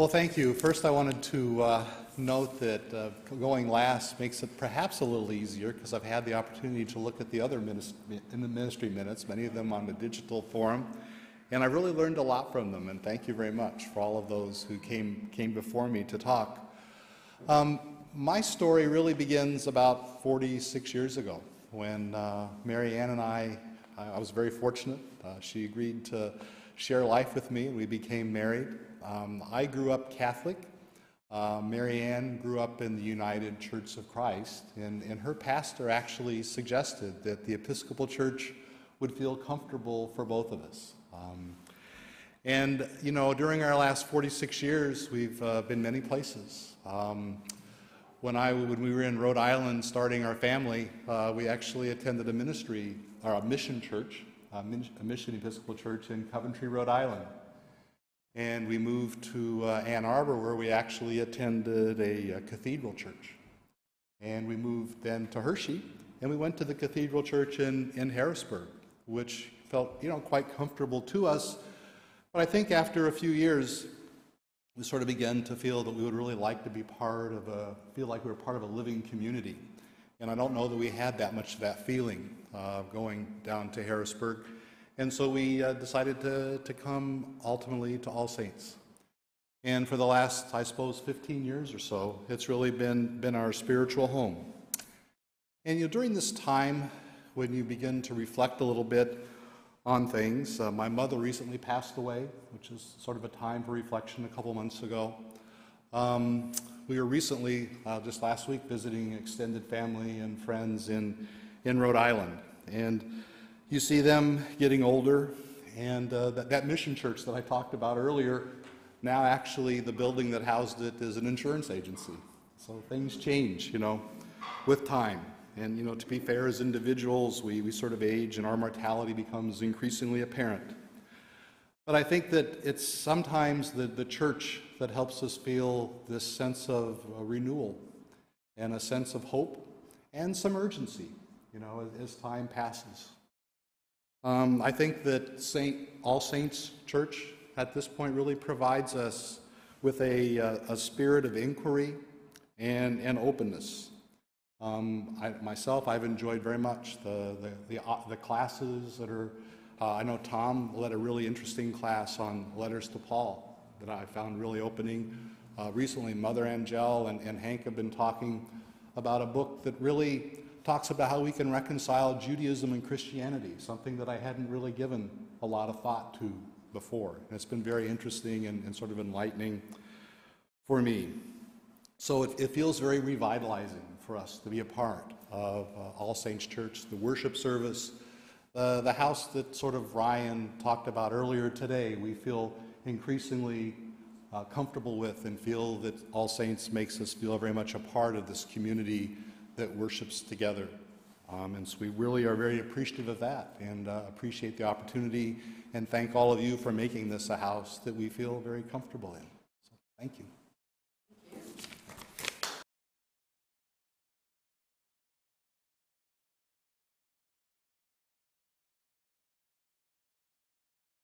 Well, thank you. First, I wanted to uh, note that uh, going last makes it perhaps a little easier because I've had the opportunity to look at the other in the ministry minutes, many of them on the digital forum, and I really learned a lot from them. And thank you very much for all of those who came came before me to talk. Um, my story really begins about 46 years ago when uh, Mary Ann and I. I was very fortunate. Uh, she agreed to share life with me, and we became married. Um, I grew up Catholic. Uh, Mary Ann grew up in the United Church of Christ, and, and her pastor actually suggested that the Episcopal Church would feel comfortable for both of us. Um, and, you know, during our last 46 years, we've uh, been many places. Um, when, I, when we were in Rhode Island starting our family, uh, we actually attended a ministry, or a mission church, a mission Episcopal church in Coventry, Rhode Island. And we moved to uh, Ann Arbor, where we actually attended a, a, cathedral church. And we moved then to Hershey, and we went to the cathedral church in, in Harrisburg, which felt, you know, quite comfortable to us. But I think after a few years, we sort of began to feel that we would really like to be part of a, feel like we were part of a living community. And I don't know that we had that much of that feeling uh, going down to Harrisburg. And so we uh, decided to, to come ultimately to All Saints. And for the last, I suppose, 15 years or so, it's really been, been our spiritual home. And you know, during this time, when you begin to reflect a little bit on things, uh, my mother recently passed away, which is sort of a time for reflection a couple months ago. Um, we were recently, uh, just last week, visiting extended family and friends in, in Rhode Island. And you see them getting older, and uh, that, that mission church that I talked about earlier, now actually the building that housed it is an insurance agency. So things change, you know, with time. And, you know, to be fair, as individuals, we, we sort of age and our mortality becomes increasingly apparent. But I think that it's sometimes the, the church that helps us feel this sense of uh, renewal and a sense of hope and some urgency, you know, as, time passes. Um, I think that Saint, All Saints Church at this point really provides us with a, uh, a spirit of inquiry and, and openness. Um, I, myself, I've enjoyed very much the, the, the, uh, the classes that are, uh, I know Tom led a really interesting class on letters to Paul that I found really opening. Uh, recently, Mother Angel and, and Hank have been talking about a book that really talks about how we can reconcile Judaism and Christianity, something that I hadn't really given a lot of thought to before. And it's been very interesting and, and sort of enlightening for me. So it, it, feels very revitalizing for us to be a part of uh, All Saints Church, the worship service, uh, the house that sort of Ryan talked about earlier today. We feel increasingly uh, comfortable with and feel that All Saints makes us feel very much a part of this community that worships together. Um, and so we really are very appreciative of that and uh, appreciate the opportunity and thank all of you for making this a house that we feel very comfortable in. So thank you.